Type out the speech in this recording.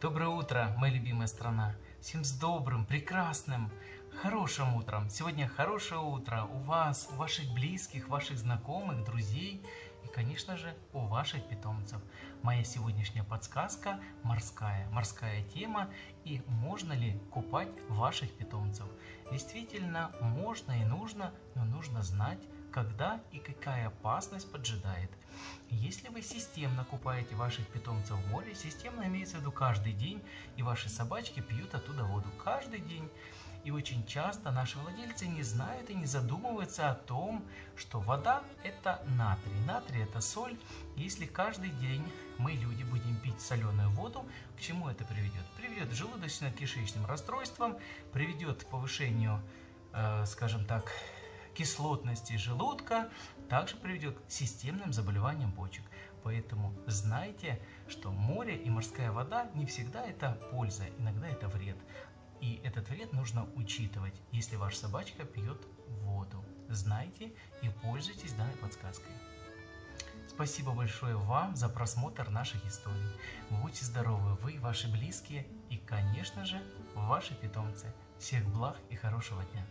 Доброе утро, моя любимая страна. Всем с добрым, прекрасным, хорошим утром. Сегодня хорошее утро у вас, у ваших близких, ваших знакомых, друзей и, конечно же, у ваших питомцев. Моя сегодняшняя подсказка морская. Морская тема и можно ли купать ваших питомцев. Действительно, можно и нужно, но нужно знать, когда и какая опасность поджидает. Если вы системно купаете ваших питомцев в море, системно имеется в виду каждый день, и ваши собачки пьют оттуда воду каждый день. И очень часто наши владельцы не знают и не задумываются о том, что вода это натрий. Натрий это соль. Если каждый день мы, люди, будем пить соленую воду, к чему это приведет? Приведет к желудочно-кишечным расстройствам, приведет к повышению, э, скажем так, кислотности желудка, также приведет к системным заболеваниям почек. Поэтому знайте, что море и морская вода не всегда это польза, иногда это вред. И этот вред нужно учитывать, если ваша собачка пьет воду. Знайте и пользуйтесь данной подсказкой. Спасибо большое вам за просмотр наших историй. Будьте здоровы, вы, ваши близкие и, конечно же, ваши питомцы. Всех благ и хорошего дня!